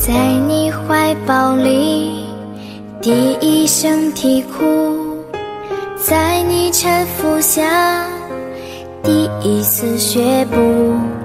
在你怀抱里第一声啼哭在你搀扶下第一次学步。